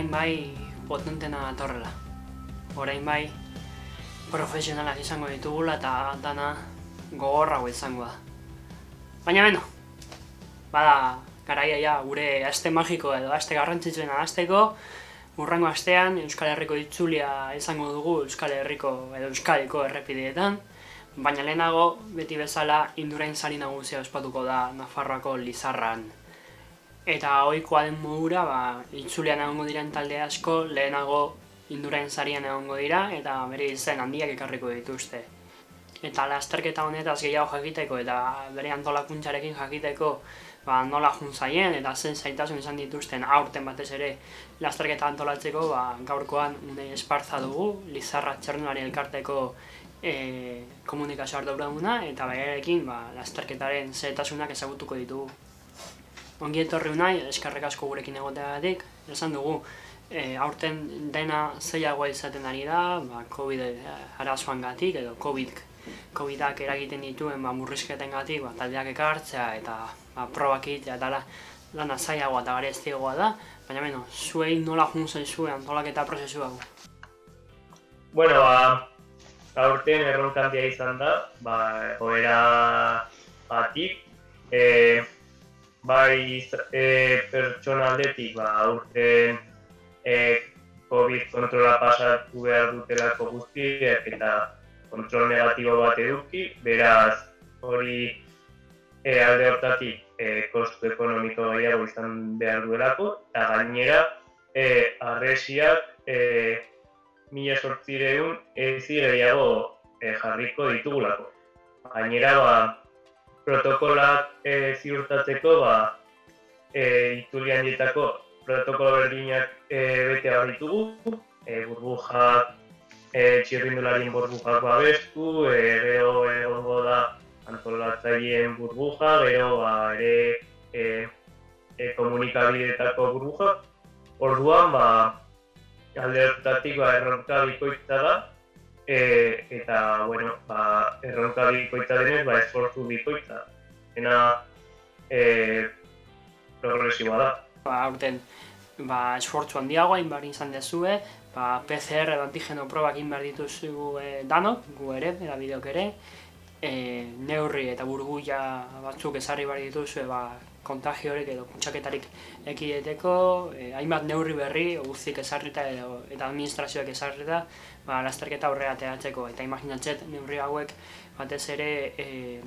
orain bai potentena datorrela. Orain bai profesionalak izango ditugula eta dana gogorrago izango da. Baina beno, bada garaia ja gure aste magiko edo aste garrantzitsuena hasteko urrango astean Euskal Herriko itzulia izango dugu Euskal Herriko edo Euskadiko errepideetan, baina lehenago beti bezala indurain sari nagusia ospatuko da Nafarroako Lizarran. Eta ohikoa den modura, ba, itzulian egongo diren talde asko lehenago indurain sarian egongo dira eta bere izen handiak ekarriko dituzte. Eta lasterketa honetaz gehiago jakiteko eta bere antolakuntzarekin jakiteko ba, nola jun zaien eta zen zaitasun izan dituzten aurten batez ere lasterketa antolatzeko ba, gaurkoan une espartza dugu, Lizarra Txernulari elkarteko e, komunikazio arduraduna eta berarekin ba, lasterketaren zetasunak ezagutuko ditugu. Ongi etorri nahi, eskarrek asko gurekin egoteagatik, esan dugu, e, aurten dena zeiagoa izaten ari da, ba, COVID arazoan gatik, edo COVID, COVIDak eragiten dituen ba, murrizketen gatik, ba, taldeak ekartzea eta ba, probak egitea eta lana zaiagoa eta gare da, baina beno, zuei nola juntzen zuen antolak eta prozesua Bueno, ba, aurten erronkantia izan da, ba, joera batik, e, bai e, pertsona aldetik ba, aurten e, COVID kontrola pasatu behar dutelako guztiak eta kontrol negatibo bat eduki, beraz hori e, alde hortatik e, kostu ekonomiko gehiago izan behar duelako, eta gainera e, arresiak e, mila sortzireun ez jarriko ditugulako. Gainera, ba, protokolak e, ziurtatzeko ba, e, itulian dietako protokolo berdinak e, bete hor ditugu, e, burbujak, e, txirrindularien burbujak babestu, e, gero egongo da antolatzaileen burbuja, gero ba, ere e, e, komunikabideetako burbuja. Orduan, ba, alde hortatik ba, erronka bikoitza da, e, eta, bueno, ba, erronka bikoitza denez, ba, esfortu bikoitza. Ena, e, progresiboa da. Ba, aurten, ba, esfortzu handiagoa inbar izan dezue, ba, PCR edo antigeno probak inbar dituzu e, danok, gu ere, era bideok ere, e, neurri eta burbuia batzuk ezarri bar dituzue, ba, kontagio horrek edo kutsaketarik ekideteko, eh, hainbat neurri berri, guztik esarrita edo, eta administrazioak esarrita, ba, lasterketa aurrera teatzeko, eta imaginatzet neurri hauek batez ere eh,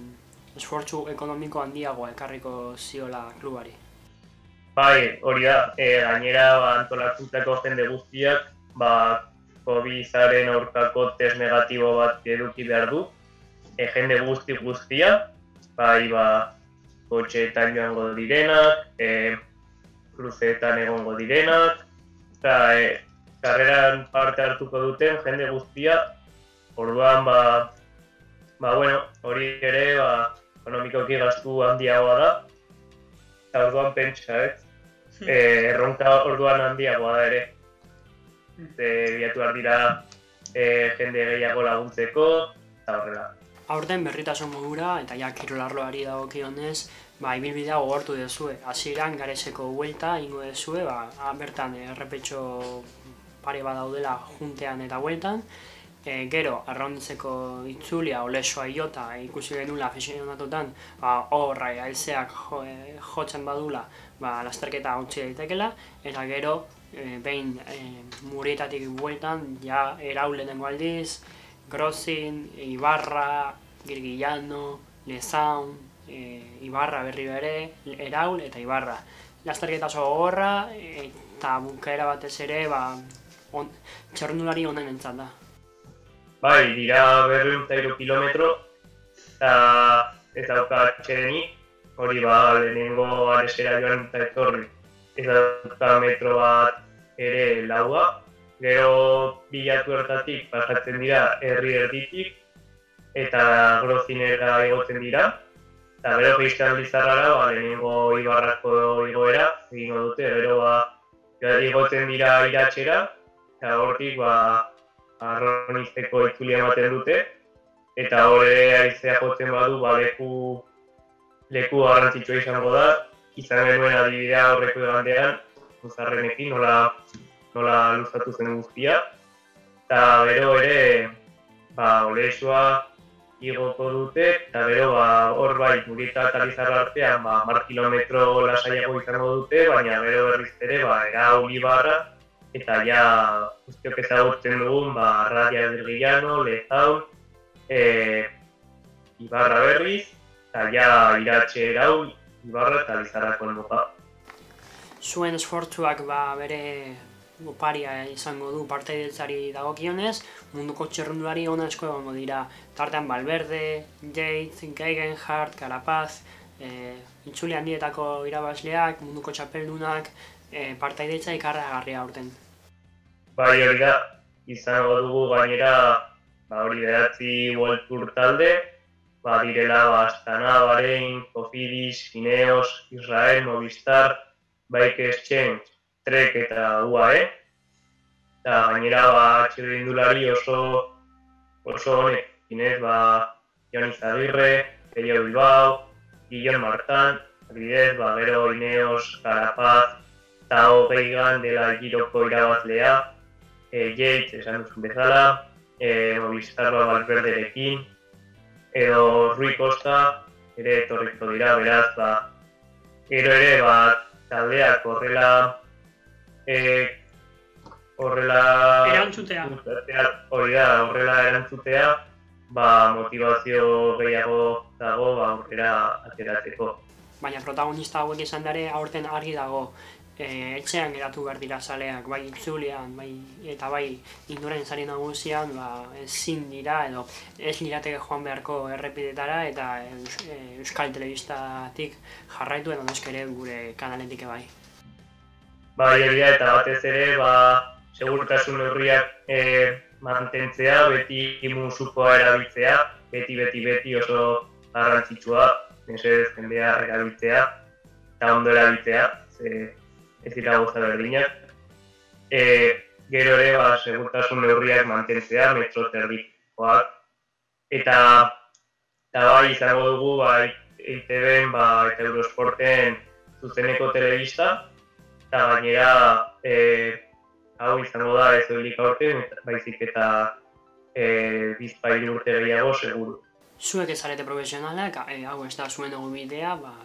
esfortzu ekonomiko handiagoa ekarriko ziola klubari. Bai, hori da, e, gainera ba, antolatutako jende guztiak, ba, COVID-aren aurkako test negatibo bat eduki behar du, e, jende guzti guztia, bai, ba, kotxeetan joango direnak, e, cruzeetan egongo direnak, eta e, karreran parte hartuko duten jende guztia, orduan ba, ba bueno, hori ere ba, ekonomikoki gaztu handiagoa da, eta orduan pentsa, ez? E, erronka orduan handiagoa da ere. Ze biatu behar dira e, jende gehiago laguntzeko, eta horrela. Aurten berritasun modura eta ja kirolarloari dagokionez, ba, ibilbidea gogortu dezue. Hasieran gareseko huelta ingo dezue, ba, bertan errepetxo pare bat daudela juntean eta hueltan. E, gero, arraunditzeko itzulia, olesoa iota, ikusi genula afesionatutan, ba, horra, aizeak jo, e, jotzen badula, ba, lasterketa hautsi daitekela, eta gero, e, behin e, murietatik bueltan, ja, eraulen dengo aldiz, Grozin, Ibarra, Girgillano, Lezaun, e, Ibarra berri bere, Eraul eta Ibarra. Lasterketa oso gogorra eta bukaera batez ere ba, on, txernulari honen entzat da. Bai, dira berreun zairu kilometro eta ez dauka atxedeni, hori ba, lehenengo aresera joan eta etorri. Ez dauka metro bat ere laua, gero bilatu hartatik pasatzen dira herri erditik eta grozinera egotzen dira, Eta gero geizkan bizarrara, ba, lehenengo ibarrako igoera, egingo dute, gero ba, igotzen dira iratxera, eta hortik ba, arronizteko itzulia ematen dute, eta horre aizea jotzen badu, ba, leku, leku garrantzitsua izango da, izan genuen adibidea horreko egandean, uzarrenekin, nola nola luzatu zen guztia. Eta bero ere, ba, olesua igoko dute, eta bero, ba, hor bai, murita eta lizarra artean, ba, mar kilometro lasaiago izango dute, baina bero berriz ere, ba, era olibarra, eta ja, guztiok ezagutzen dugun, ba, Radia Virgiliano, Lezau, e, Ibarra berriz, eta ja, iratxe erau, Ibarra eta Lizarrako elmopa zuen esfortzuak ba, bere oparia izango du partaidetzari dagokionez, munduko txerrundulari ona esko egongo dira. Tartean Balberde, Yates, Geigenhardt, Carapaz, e, itxuli handietako irabazleak, munduko txapeldunak, e, partaidetza ikarragarria aurten. Bai, hori da, izango dugu gainera, ba, hori beratzi World talde, ba, direla, ba, Astana, Bahrein, Cofidis, Ineos, Israel, Movistar, Bike Exchange, Trek eta UAE. Eta gainera ba, txirrindulari oso oso honek, ginez, ba, Jon Izagirre, Peio Bilbao, Guillon Martan, adibidez, ba, gero Ineos, Carapaz, eta hogei dela giroko irabazlea, e, Yates, esan duzun bezala, e, Movistar ba, Valverderekin, edo Rui Costa, ere etorriko dira, beraz, ba, gero ere, ba, taldeak horrela e, horrela erantzutea. Hori da horrela erantzutea ba motivazio gehiago dago ba aurrera ateratzeko. Baina protagonista hauek izan dare aurten argi dago. E, etxean geratu behar dira saleak, bai itzulean, bai, eta bai induren zari nagusian, ba, ezin dira edo ez lirateke joan beharko errepidetara eta e, Euskal Telebistatik jarraitu edo ere gure kanaletik bai. Bai, egia eta batez ere, ba, segurtasun horriak e, mantentzea, beti musukoa erabiltzea, beti, beti, beti oso garrantzitsua, nese jendea erabiltzea, eta ondo erabiltzea, ze ez dira gauza berdinak. E, gero ere, ba, segurtasun neurriak mantentzea, metro terdikoak. Eta, eta bai, izango dugu, ba, ITV-en, ba, eta Eurosporten zuzeneko telebista, eta gainera, e, hau izango da ez hori aurten, baizik eta e, bizpail urte gehiago, seguru. Zuek ezarete profesionalak, e, hau ez da zuen dugu bidea, ba,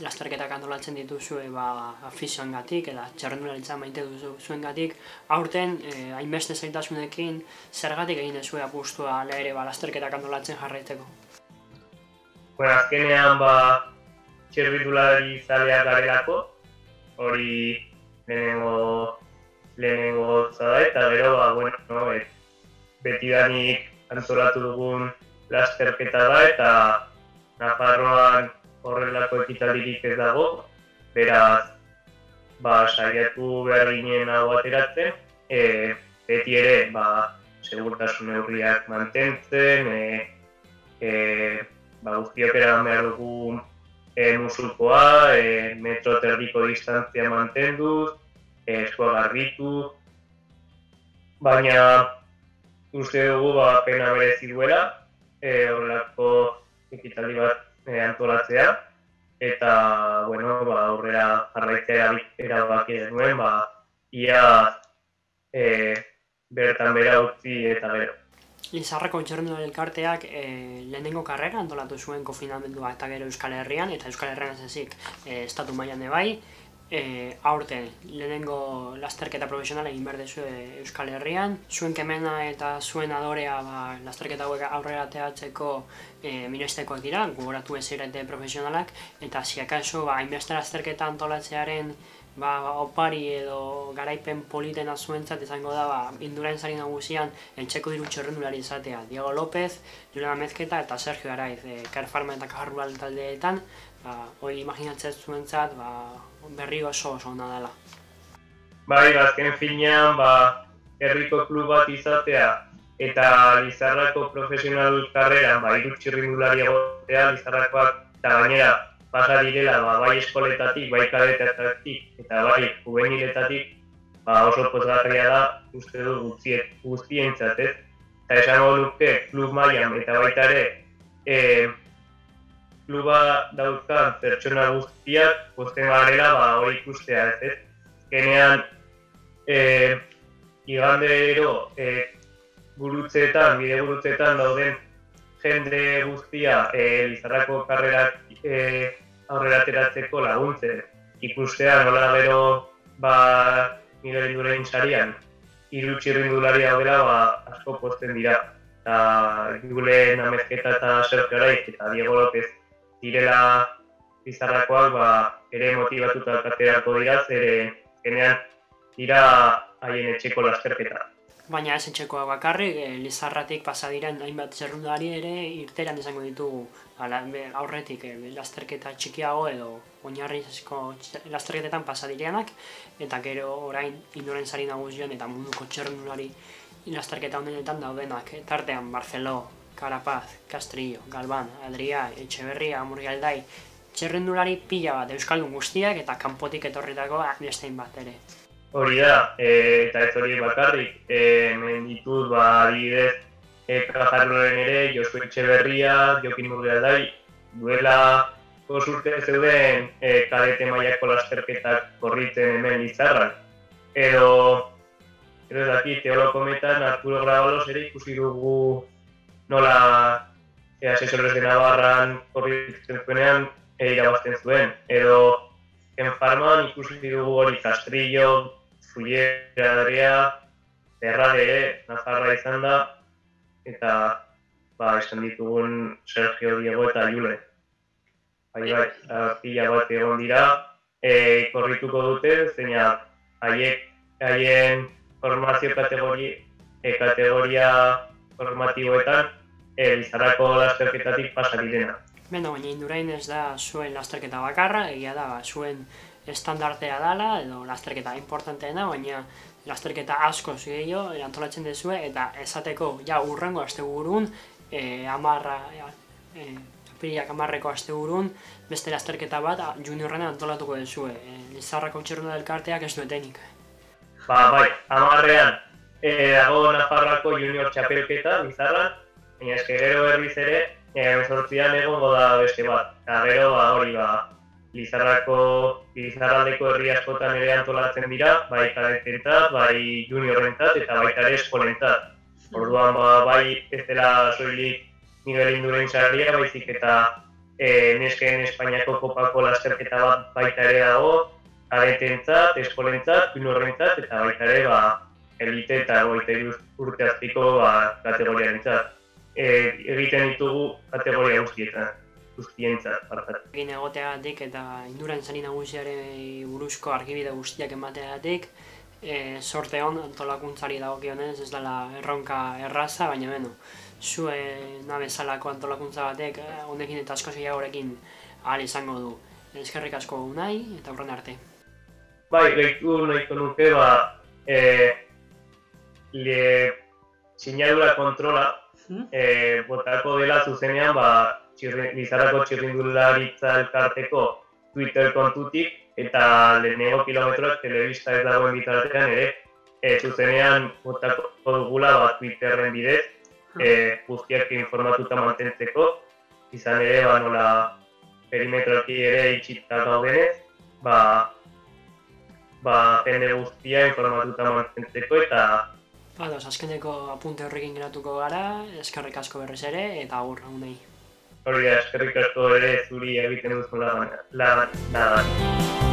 lasterketak antolatzen dituzue ba, afizioan gatik, eta txarrendularitza maite duzu zuen gatik, aurten, eh, hainbeste zaitasunekin, zergatik egin ezue apustua lehere ba, lasterketak antolatzen jarraitzeko? Bueno, azkenean, ba, txerritulari zaleak garelako, hori lehenengo, lehenengo zada, eta gero, ba, bueno, no, et, beti danik antolatu dugun lasterketa da, eta Nafarroan horrelako ekitaldirik ez dago, beraz, ba, saiatu behar ginen hau ateratzen, e, beti ere, ba, segurtasun neurriak mantentzen, e, e, ba, guztiok eraman behar dugu e, musulkoa, e, metro terdiko distantzia mantenduz, e, eskoa garbitu, baina uste dugu ba, pena berezi duela, e, horrelako ekitaldi bat e, antolatzea eta bueno, ba aurrera jarraitzea erabaki denuen, ba ia e, bertan bera utzi eta gero. Lizarrako txerrendu elkarteak e, lehenengo karrera antolatu zuen kofinamendua eta gero Euskal Herrian, eta Euskal Herrian ez ezik e, estatu mailan de bai, e, aurten lehenengo lasterketa profesionala egin behar dezu Euskal Herrian. Zuen kemena eta zuen adorea ba, lasterketa hauek aurrera teatzeko e, minestekoak dira, gugoratu ez profesionalak, eta ziakaso ba, hainbeste lasterketa antolatzearen ba, opari edo garaipen politena zuentzat izango da ba, indurain zari nagusian entxeko diru txerrendulari izatea. Diego López, Juliana Mezketa eta Sergio Araiz, e, Karfarma eta Kajarru taldeetan, ba, hori imaginatzen zuentzat ba, berri oso oso ona dela. Bai, azken finean, ba, herriko klub bat izatea eta Lizarrako profesional karreran, ba, irutxirrindulari egotea Lizarrakoak eta gainera pasa direla, ba, bai eskoletatik, bai kadetatik eta bai juveniletatik, ba, oso pozgarria da, uste du guztiet, guztientzat, ez? Eta esango nuke klub mailan eta baita ere, e, kluba dauzkan pertsona guztiak posten garela ba hori ikustea ez ez. Genean e, igandero e, gurutzeetan, bide gurutzeetan dauden jende guztia e, Lizarrako karrerak e, aurrera ateratzeko laguntze. Ikustea nola gero ba, Miguel Indurain sarian, hiru txirrindulari dela ba, asko posten dira. Eta Julen Amezketa eta Sergio Araiz eta Diego López direla bizarrakoak ba, ere motivatuta alkaterako dira, zere genean dira haien etxeko lasterketa. Baina ez etxekoa bakarrik, e, Lizarratik pasa diren hainbat zerrundari ere irteran izango ditugu ala, aurretik e, lasterketa txikiago edo oinarrizko lasterketetan pasa direnak eta gero orain indoren zari nagusion eta munduko txerrundulari lasterketa honetan daudenak tartean Barceló, Carapaz, Castrillo, Galban, Adria, Etxeberria, Murrialdai txerrundulari pila bat Euskaldun guztiak eta kanpotik etorritako bestein bat ere. Hori da, e, eta ez hori bakarrik, e, hemen ditut, ba, adibidez, e, Kajarroren ere, Josu Etxeberria, Jokin Murrialdai, duela urte zeuden e, kadete mailako lasterketak korritzen hemen izarran. Edo, edo ez daki, teolo kometan, Arturo Gravalos ere ikusi dugu nola e, asesores de Navarran korritzen zuenean e, irabazten zuen. Edo, en farman ikusi dugu hori Castrillo, Zuiera Adria, Errade, Nazarra izan da, eta ba, esan ditugun Sergio Diego eta Jule. Bai, bai, pila bat egon dira, e, korrituko dute, zeina haiek, haien formazio kategori, e, kategoria formatiboetan, e, bizarrako lasterketatik pasa direna. Beno, baina indurain ez da zuen lasterketa bakarra, egia da, zuen estandartea dala, edo lasterketa importanteena, baina lasterketa asko zigeio, antolatzen dezue, eta esateko, ja, urrengo astegurun, e, amarra, e, apiriak amarreko astegurun, beste lasterketa bat, juniorren antolatuko dezue, e, Lizarrako txerruna delkarteak ez duetenik. Ba, bai, amarrean, e, dago Nafarrako junior txapelketa, Lizarran, baina eske gero berriz ere, e, egongo da beste bat, eta gero, ba, hori, ba, Lizarrako, Lizarraldeko herri askotan ere antolatzen dira, bai kadetentzat, bai juniorrentzat eta baita ere eskolentzat. Orduan ba, bai ez dela soilik Miguel Induren saria, baizik eta e, nesken Espainiako kopako lasterketa bat baita ere dago, kadetentzat, eskolentzat, juniorrentzat eta baita ere ba, elite eta baita urte azpiko ba, kategoriarentzat. E, egiten ditugu kategoria guztietan guztientzat partat. Egin egoteagatik eta induran zari nagusiare buruzko argibide guztiak emateagatik, e, sorte hon antolakuntzari dagokionez ez dela erronka erraza, baina beno, zue nabezalako antolakuntza batek eh, honekin eta asko horrekin ahal izango du. Eskerrik asko nahi eta horren arte. Bai, gehitu nahiko nuke ba, e, le, sinadura kontrola, e, botako dela zuzenean ba, Lizarrako txirrindularitza elkarteko Twitter kontutik eta lehenengo kilometroak telebista ez dagoen bitartean ere e, zuzenean botako dugula bat Twitterren bidez e, guztiak informatuta mantentzeko. Izan ere ba nola perimetroki ere itxita gaudenez ba ba jende guztia informatuta mantentzeko eta Ados, azkeneko apunte horrekin geratuko gara, eskerrik asko berriz ere, eta agur, nahi. Hori da, eskerrik asko ere zuri egiten duzun lan, lan, lan.